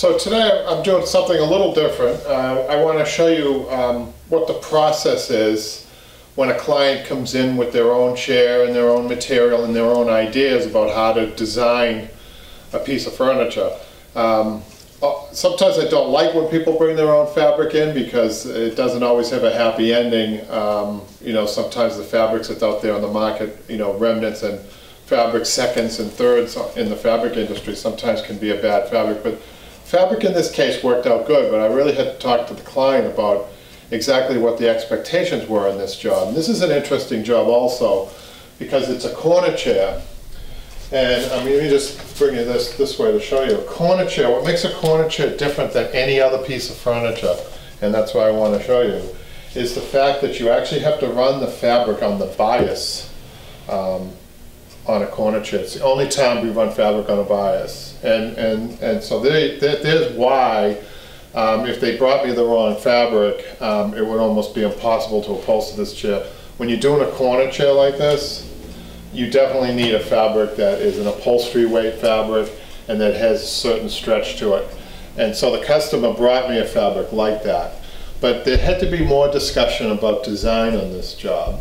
So today I'm doing something a little different. Uh, I want to show you um, what the process is when a client comes in with their own chair and their own material and their own ideas about how to design a piece of furniture. Um, uh, sometimes I don't like when people bring their own fabric in because it doesn't always have a happy ending. Um, you know, sometimes the fabrics that's out there on the market, you know, remnants and fabric seconds and thirds in the fabric industry sometimes can be a bad fabric. But fabric in this case worked out good, but I really had to talk to the client about exactly what the expectations were in this job. And this is an interesting job also because it's a corner chair. And I mean, let me just bring you this this way to show you. A corner chair, what makes a corner chair different than any other piece of furniture, and that's why I want to show you, is the fact that you actually have to run the fabric on the bias um, on a corner chair. It's the only time we run fabric on a bias. And, and, and so they, they, there's why, um, if they brought me the wrong fabric, um, it would almost be impossible to upholster this chair. When you're doing a corner chair like this, you definitely need a fabric that is an upholstery weight fabric and that has a certain stretch to it. And so the customer brought me a fabric like that. But there had to be more discussion about design on this job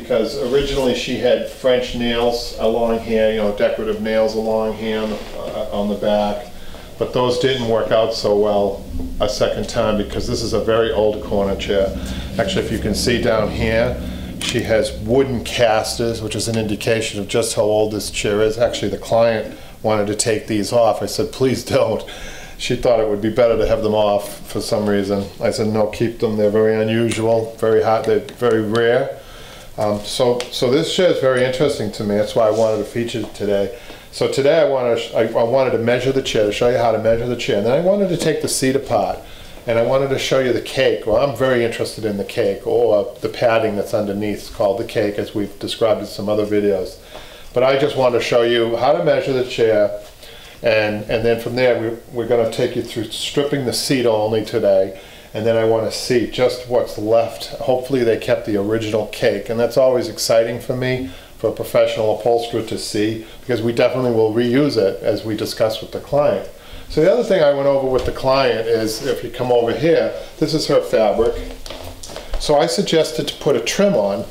because originally she had French nails along here, you know, decorative nails along here on the, uh, on the back. But those didn't work out so well a second time because this is a very old corner chair. Actually, if you can see down here, she has wooden casters, which is an indication of just how old this chair is. Actually, the client wanted to take these off. I said, please don't. She thought it would be better to have them off for some reason. I said, no, keep them. They're very unusual, very hot, they're very rare. Um, so, so this chair is very interesting to me. That's why I wanted to feature it today. So today I, wanted to, I, I wanted to measure the chair, to show you how to measure the chair. And then I wanted to take the seat apart and I wanted to show you the cake. Well, I'm very interested in the cake or the padding that's underneath. It's called the cake as we've described in some other videos. But I just wanted to show you how to measure the chair and, and then from there we, we're going to take you through stripping the seat only today and then I want to see just what's left. Hopefully they kept the original cake, and that's always exciting for me, for a professional upholsterer to see, because we definitely will reuse it as we discuss with the client. So the other thing I went over with the client is, if you come over here, this is her fabric. So I suggested to put a trim on,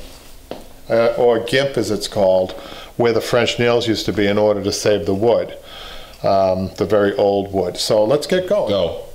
uh, or gimp as it's called, where the French nails used to be in order to save the wood, um, the very old wood. So let's get going. Go.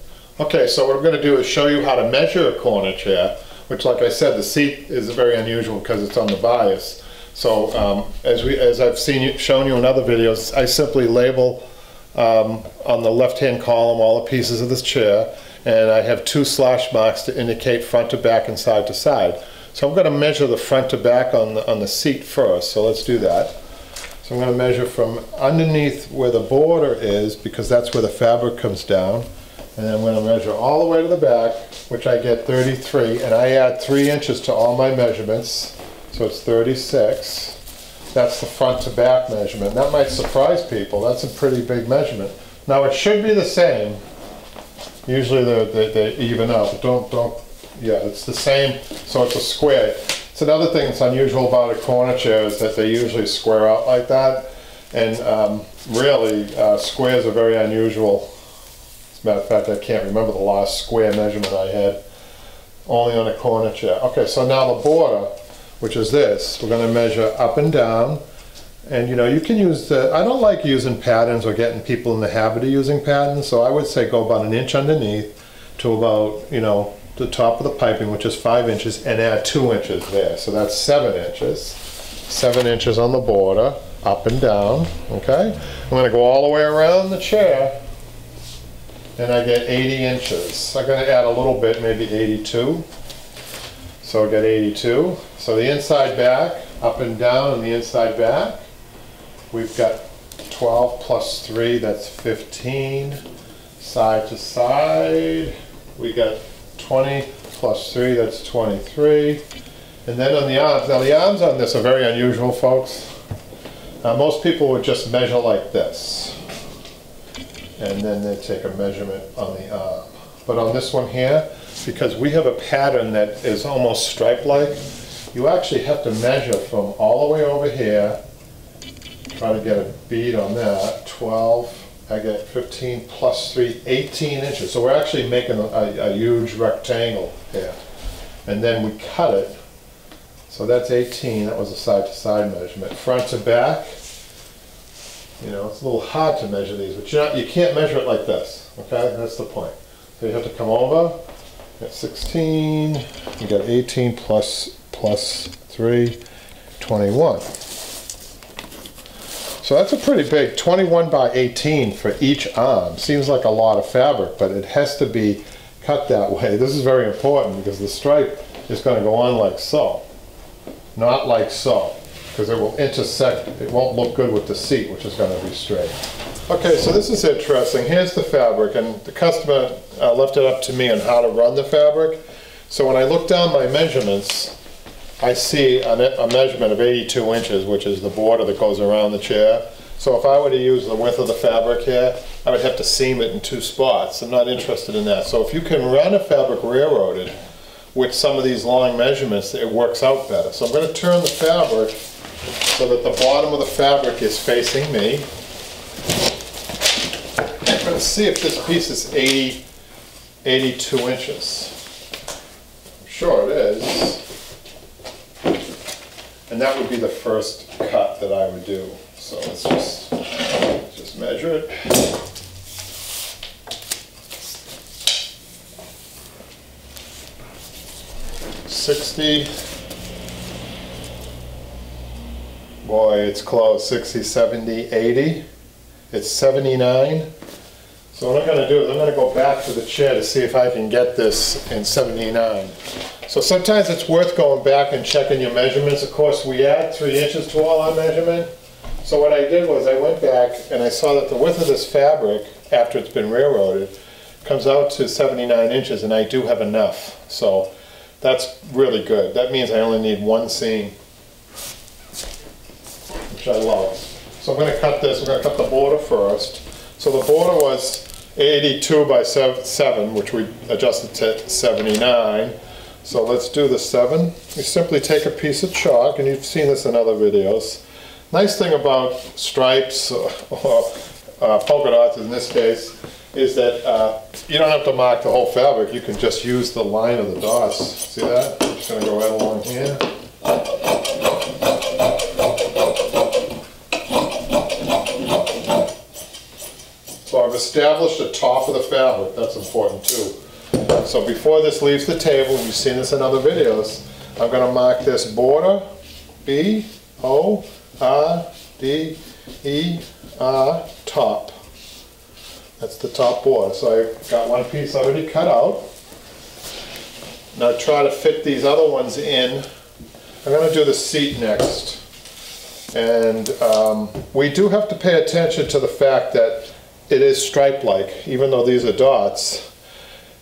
Okay, so what I'm going to do is show you how to measure a corner chair, which like I said, the seat is very unusual because it's on the bias. So um, as, we, as I've seen you, shown you in other videos, I simply label um, on the left-hand column all the pieces of this chair, and I have two slash marks to indicate front to back and side to side. So I'm going to measure the front to back on the, on the seat first, so let's do that. So I'm going to measure from underneath where the border is, because that's where the fabric comes down, and then I'm going to measure all the way to the back, which I get 33, and I add 3 inches to all my measurements, so it's 36. That's the front to back measurement. That might surprise people. That's a pretty big measurement. Now it should be the same. Usually they, they, they even out, but don't, don't, yeah, it's the same, so it's a square. It's another thing that's unusual about a corner chair is that they usually square out like that. And um, really, uh, squares are very unusual as a matter of fact, I can't remember the last square measurement I had, only on a corner chair. Okay, so now the border, which is this, we're going to measure up and down. And you know, you can use the, I don't like using patterns or getting people in the habit of using patterns, so I would say go about an inch underneath to about, you know, the top of the piping, which is five inches, and add two inches there. So that's seven inches. Seven inches on the border, up and down, okay? I'm gonna go all the way around the chair and I get 80 inches. I'm going to add a little bit, maybe 82. So I get 82. So the inside back, up and down and the inside back, we've got 12 plus 3, that's 15. Side to side, we got 20 plus 3, that's 23. And then on the arms, now the arms on this are very unusual, folks. Uh, most people would just measure like this and then they take a measurement on the arm. But on this one here, because we have a pattern that is almost stripe-like, you actually have to measure from all the way over here, try to get a bead on that, 12 I get 15 plus 3, 18 inches. So we're actually making a, a huge rectangle here. And then we cut it. So that's 18, that was a side-to-side measurement. Front to back, you know, it's a little hard to measure these, but you're not, you can't measure it like this, okay? That's the point. So you have to come over, at 16, you got 18 plus, plus 3, 21. So that's a pretty big, 21 by 18 for each arm. Seems like a lot of fabric, but it has to be cut that way. This is very important because the stripe is going to go on like so, not like so, because it will intersect, it won't look good with the seat, which is going to be straight. Okay, so this is interesting. Here's the fabric, and the customer uh, left it up to me on how to run the fabric. So when I look down my measurements, I see a, a measurement of 82 inches, which is the border that goes around the chair. So if I were to use the width of the fabric here, I would have to seam it in two spots. I'm not interested in that. So if you can run a fabric railroaded with some of these long measurements, it works out better. So I'm going to turn the fabric so that the bottom of the fabric is facing me. To see if this piece is 80, 82 inches. I'm sure it is. And that would be the first cut that I would do. So let's just, just measure it. Sixty. Boy, it's close, 60, 70, 80. It's 79. So what I'm gonna do is I'm gonna go back to the chair to see if I can get this in 79. So sometimes it's worth going back and checking your measurements. Of course, we add three inches to all our measurement. So what I did was I went back and I saw that the width of this fabric, after it's been railroaded, comes out to 79 inches and I do have enough. So that's really good. That means I only need one seam, which I love. So I'm gonna cut this, we're gonna cut the border first. So the border was 82 by 7, which we adjusted to 79. So let's do the seven. You simply take a piece of chalk, and you've seen this in other videos. Nice thing about stripes or, uh, polka dots in this case is that uh, you don't have to mark the whole fabric. You can just use the line of the dots. See that? I'm just going to go right along here. So I've established the top of the fabric. That's important too. So before this leaves the table, you've seen this in other videos, I'm going to mark this border, B, O, R, D, E, R, top. That's the top border. So I've got one piece already cut out. Now try to fit these other ones in. I'm going to do the seat next. And um, we do have to pay attention to the fact that it is stripe-like, even though these are dots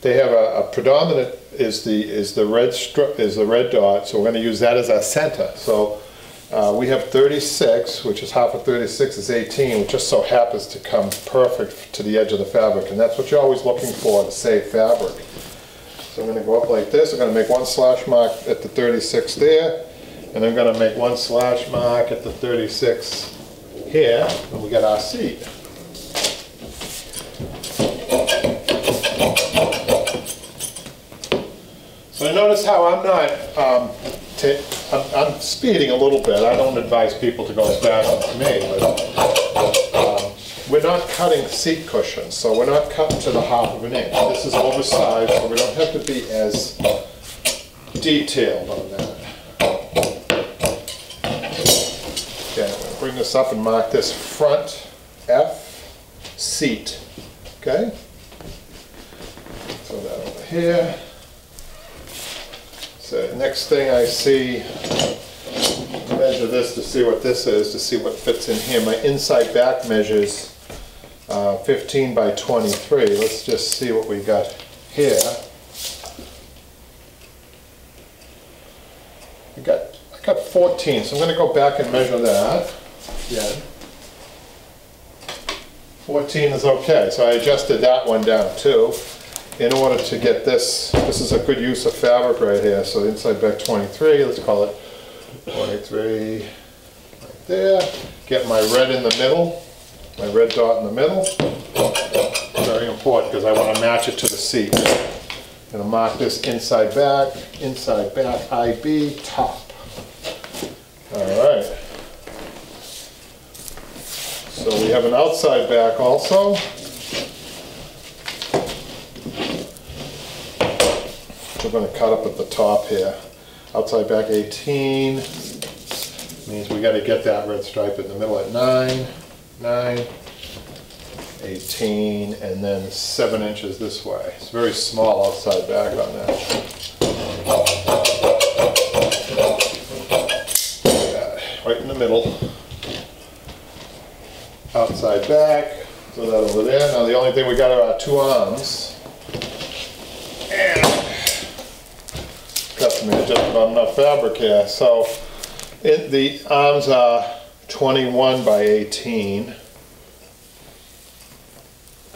they have a, a, predominant is the is the red is the red dot, so we're going to use that as our center. So uh, we have 36, which is half of 36 is 18, which just so happens to come perfect to the edge of the fabric, and that's what you're always looking for to save fabric. So I'm going to go up like this. I'm going to make one slash mark at the 36 there, and I'm going to make one slash mark at the 36 here, and we got our seat. So notice how I'm not, um, I'm, I'm, speeding a little bit. I don't advise people to go as fast as me, but um, we're not cutting seat cushions, so we're not cutting to the half of an inch. This is oversized, so we don't have to be as detailed on that. Okay, I'm bring this up and mark this front F seat. Okay? So that over here. Next thing I see, measure this to see what this is, to see what fits in here. My inside back measures uh, 15 by 23. Let's just see what we got here. I got, I got 14, so I'm going to go back and measure that again. 14 is okay, so I adjusted that one down too in order to get this, this is a good use of fabric right here. So inside back 23, let's call it 23 right there. Get my red in the middle. my red dot in the middle. Very important because I want to match it to the seat. I'm Gonna mark this inside back, inside back, IB, top. All right. So we have an outside back also. We're gonna cut up at the top here. Outside back 18, means we gotta get that red stripe in the middle at nine, nine, 18, and then seven inches this way. It's very small outside back on that. Right in the middle. Outside back, throw that over there. Now the only thing we got are our two arms. And got enough fabric here. So it, the arms are 21 by 18.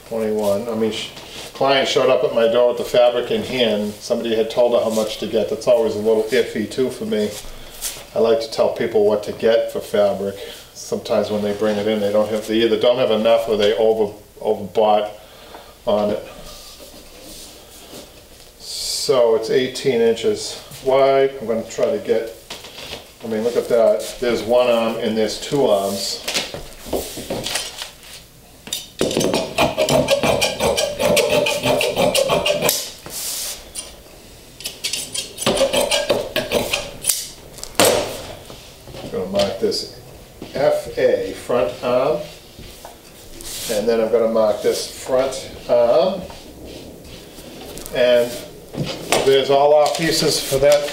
21. I mean, client showed up at my door with the fabric in hand. Somebody had told her how much to get. That's always a little iffy too for me. I like to tell people what to get for fabric. Sometimes when they bring it in, they don't have, they either don't have enough or they over overbought on it. So it's 18 inches wide. I'm going to try to get. I mean, look at that. There's one arm and there's two arms. I'm going to mark this FA, front arm. And then I'm going to mark this front arm. And there's all pieces for that,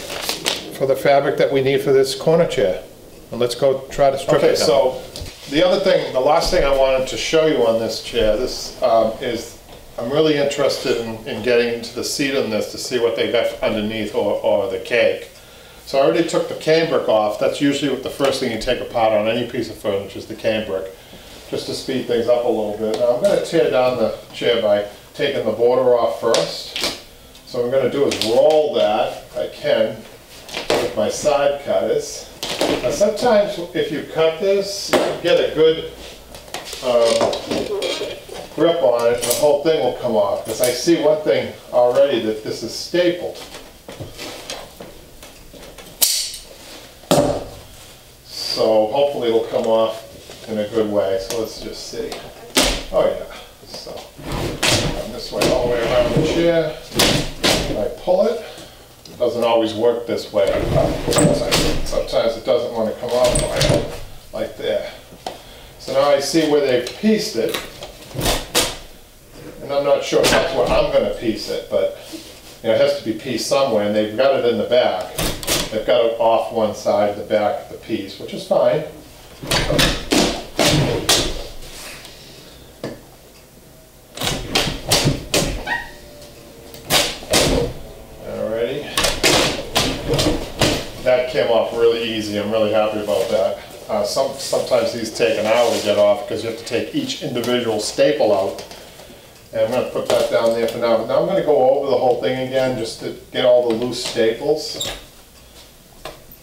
for the fabric that we need for this corner chair. And let's go try to strip it Okay, down. so The other thing, the last thing I wanted to show you on this chair, this um, is, I'm really interested in, in getting into the seat on this to see what they got underneath or, or the cake. So I already took the cambric off. That's usually what the first thing you take apart on any piece of furniture is the cambric, just to speed things up a little bit. Now I'm going to tear down the chair by taking the border off first. So what I'm going to do is roll that, if I can, with my side cutters. Now sometimes if you cut this, you get a good um, grip on it, the whole thing will come off. Because I see one thing already, that this is stapled. So hopefully it'll come off in a good way, so let's just see. Oh yeah, so, this way, all the way around the chair. I pull it, it doesn't always work this way. Sometimes it doesn't want to come off like, that. So now I see where they've pieced it. And I'm not sure if that's where I'm gonna piece it, but, you know, it has to be pieced somewhere, and they've got it in the back. They've got it off one side, the back of the piece, which is fine. Alrighty. That came off really easy, I'm really happy about that. Uh, some, sometimes these take an hour to get off because you have to take each individual staple out. And I'm gonna put that down there for now. Now I'm gonna go over the whole thing again just to get all the loose staples.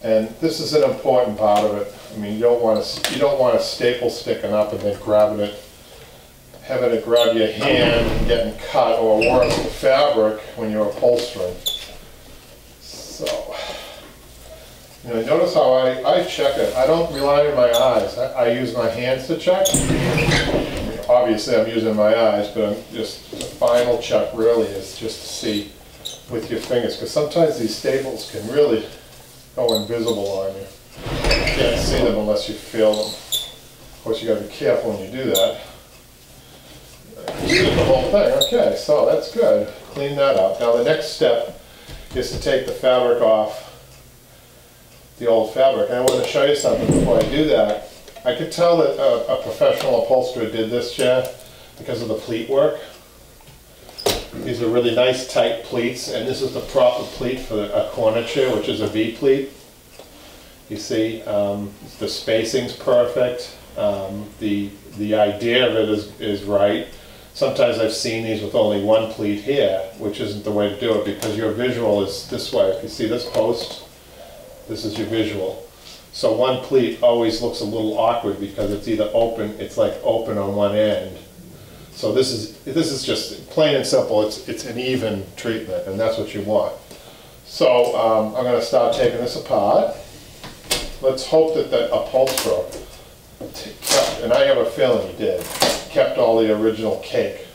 And this is an important part of it. I mean, you don't want to, you don't want a staple sticking up and then grabbing it, having to grab your hand and getting cut, or worse, the fabric when you're upholstering. So, notice how I, I check it. I don't rely on my eyes. I, I use my hands to check. Obviously, I'm using my eyes, but I'm just, the final check really is just to see with your fingers, because sometimes these staples can really go invisible on you. You can't see them unless you feel them. Of course, you gotta be careful when you do that. You the whole thing, okay, so that's good. Clean that up. Now, the next step is to take the fabric off, the old fabric. And I want to show you something before I do that. I could tell that a, a professional upholsterer did this chair because of the pleat work. These are really nice tight pleats, and this is the proper pleat for a corner chair, which is a V pleat. You see, um, the spacing's perfect. Um, the the idea of it is, is right. Sometimes I've seen these with only one pleat here, which isn't the way to do it because your visual is this way. If you see this post, this is your visual. So one pleat always looks a little awkward because it's either open, it's like open on one end. So this is, this is just plain and simple, it's, it's an even treatment and that's what you want. So um, I'm gonna start taking this apart. Let's hope that the upholsterer kept, and I have a feeling he did, kept all the original cake.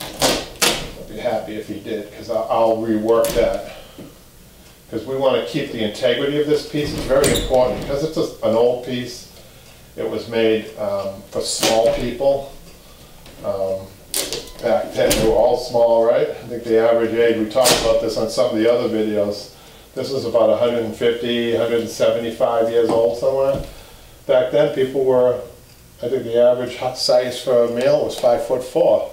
I'd be happy if he did, because I'll rework that. Because we want to keep the integrity of this piece, it's very important, because it's a- an old piece. It was made um, for small people. Um, Back then, they were all small, right? I think the average age, we talked about this on some of the other videos. This was about 150, 175 years old somewhere. Back then, people were, I think the average size for a male was five foot four.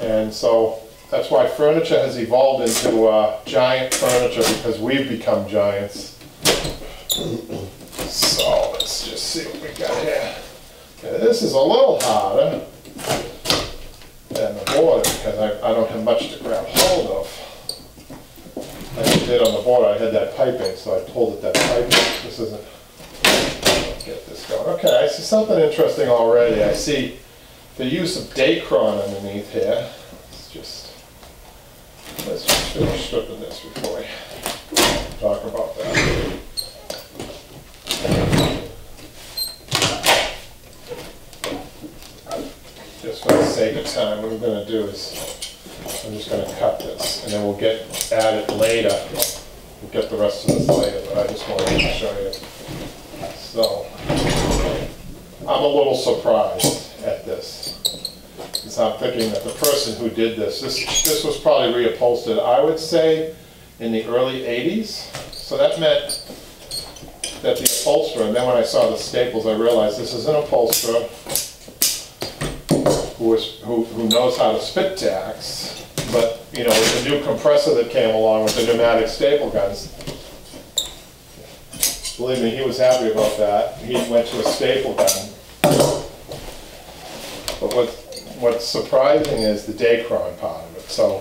And so that's why furniture has evolved into uh, giant furniture because we've become giants. So let's just see what we got here. Okay, this is a little harder than the board because I, I don't have much to grab hold of. I did on the board, I had that piping, so I pulled at that piping. This isn't, get this going. Okay, I see something interesting already. I see the use of Dacron underneath here. Let's just, let's finish stripping this before we talk about that. Just for the sake of time, what I'm gonna do is, I'm just gonna cut this, and then we'll get at it later. We'll get the rest of this later, but I just wanted to show you. So, I'm a little surprised I'm thinking that the person who did this, this, this was probably reupholstered, I would say, in the early eighties. So that meant that the upholsterer, and then when I saw the staples, I realized this is an upholsterer who, who knows how to spit tacks, but, you know, with the new compressor that came along with the pneumatic staple guns, believe me, he was happy about that. He went to a staple gun. But what, what's surprising is the Dacron part of it. So,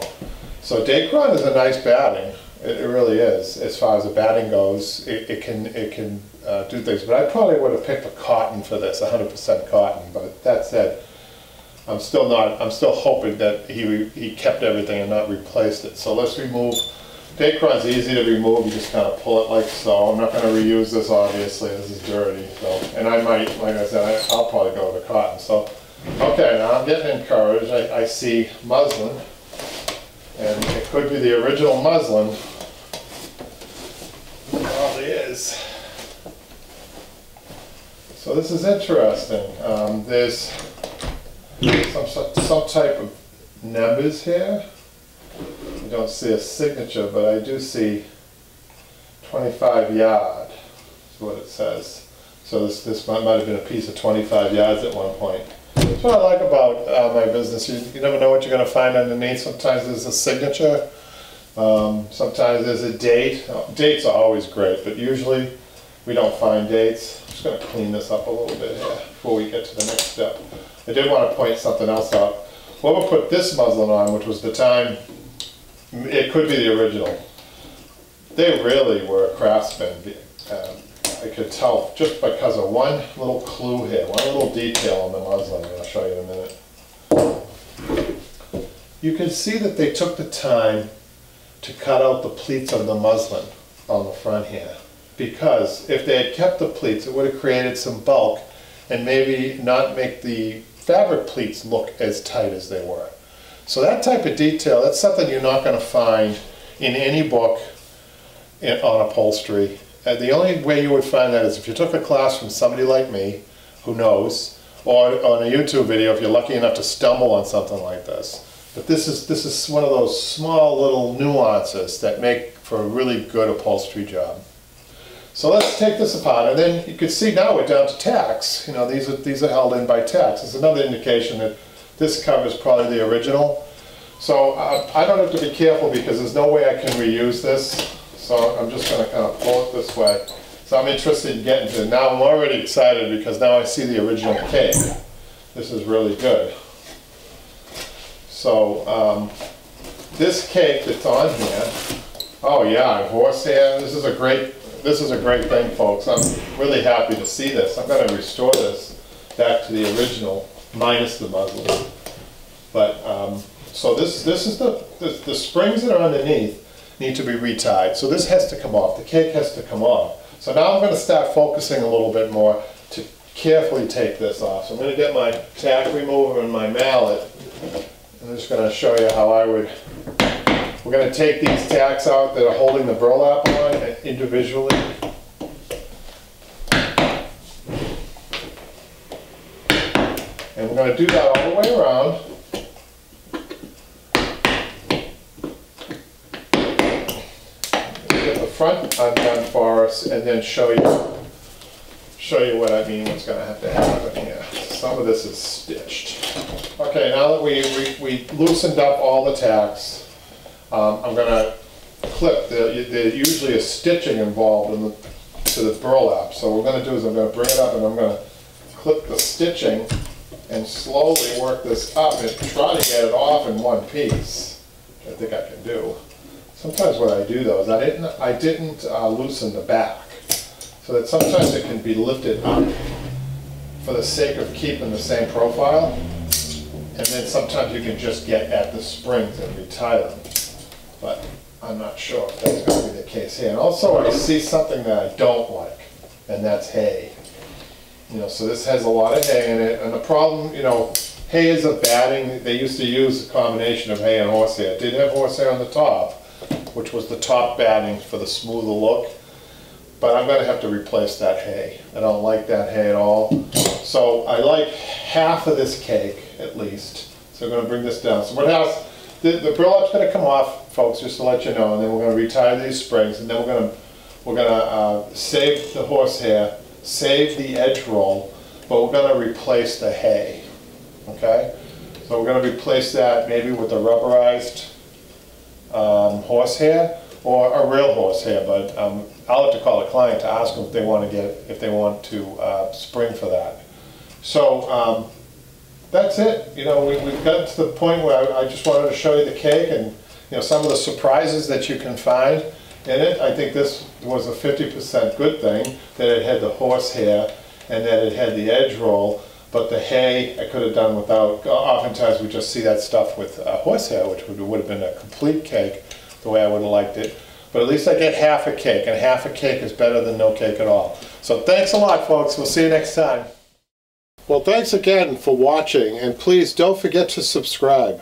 so Dacron is a nice batting. It, it really is. As far as the batting goes, it, it can it can uh, do things. But I probably would have picked a cotton for this, 100% cotton. But that said, I'm still not. I'm still hoping that he he kept everything and not replaced it. So let's remove. Dacron's easy to remove. You just kind of pull it like so. I'm not going to reuse this. Obviously, this is dirty. So, and I might, like I said, I, I'll probably go with the cotton. So, okay, now I'm getting encouraged. I, I see muslin, and it could be the original muslin. It probably is. So this is interesting. Um, there's some, some type of numbers here. I don't see a signature, but I do see 25 yard, is what it says. So this, this might, might have been a piece of 25 yards at one point. That's what I like about uh, my business. You, you never know what you're going to find underneath. Sometimes there's a signature. Um, sometimes there's a date. Uh, Dates are always great, but usually we don't find dates. I'm just going to clean this up a little bit here before we get to the next step. I did want to point something else out. Whoever put this muslin on, which was the time, it could be the original. They really were craftsmen. Um, I could tell just because of one little clue here, one little detail on the muslin. I'll show you in a minute. You can see that they took the time to cut out the pleats of the muslin on the front here. Because if they had kept the pleats, it would have created some bulk and maybe not make the fabric pleats look as tight as they were. So that type of detail, that's something you're not going to find in any book on upholstery. And the only way you would find that is if you took a class from somebody like me, who knows, or on a YouTube video if you're lucky enough to stumble on something like this. But this is this is one of those small little nuances that make for a really good upholstery job. So let's take this apart, and then you can see now we're down to tacks. You know, these are these are held in by tacks. It's another indication that this cover is probably the original. So uh, I don't have to be careful because there's no way I can reuse this. So I'm just going to kind of pull it this way. So I'm interested in getting to it. Now I'm already excited because now I see the original cake. This is really good. So um, this cake that's on here, oh yeah, horsehair. This is a great this is a great thing, folks. I'm really happy to see this. I'm gonna restore this back to the original minus the muslin. But, um, so this, this is the, the, the springs that are underneath need to be retied. So this has to come off, the cake has to come off. So now I'm gonna start focusing a little bit more to carefully take this off. So I'm gonna get my tack remover and my mallet. I'm just gonna show you how I would, we're gonna take these tacks out that are holding the burlap on individually. And we're gonna do that all the way around. Get the front undone for us and then show you, show you what I mean, what's gonna have to happen here. Some of this is stitched. Okay, now that we, we, we loosened up all the tacks, um, I'm gonna clip, there, there's usually a stitching involved in the, to the burlap. So what we're gonna do is I'm gonna bring it up and I'm gonna clip the stitching and slowly work this up and try to get it off in one piece. I think I can do. Sometimes what I do though is I didn't, I didn't uh, loosen the back. So that sometimes it can be lifted up for the sake of keeping the same profile. And then sometimes you can just get at the springs and retie them. But I'm not sure if that's gonna be the case here. And also I see something that I don't like, and that's hay. You know, so this has a lot of hay in it, and the problem, you know, hay is a batting, they used to use a combination of hay and horsehair. It did have horsehair on the top, which was the top batting for the smoother look. But I'm gonna have to replace that hay. I don't like that hay at all. So I like half of this cake, at least. So I'm gonna bring this down. So what happens, the, the burlap's gonna come off, folks, just to let you know, and then we're gonna retire these springs, and then we're gonna, we're gonna, uh, save the horsehair, save the edge roll, but we're gonna replace the hay, okay? So we're gonna replace that maybe with a rubberized, um, horsehair, or a real horsehair, but, um, I'll have to call a client to ask them if they wanna get, if they want to, uh, spring for that. So, um, that's it. You know, we, we've gotten to the point where I, I just wanted to show you the cake and, you know, some of the surprises that you can find in it. I think this was a fifty percent good thing, that it had the horsehair and that it had the edge roll, but the hay I could have done without. Oftentimes we just see that stuff with uh, horsehair, which would, would have been a complete cake, the way I would have liked it. But at least I get half a cake, and half a cake is better than no cake at all. So thanks a lot, folks. We'll see you next time. Well, thanks again for watching, and please don't forget to subscribe.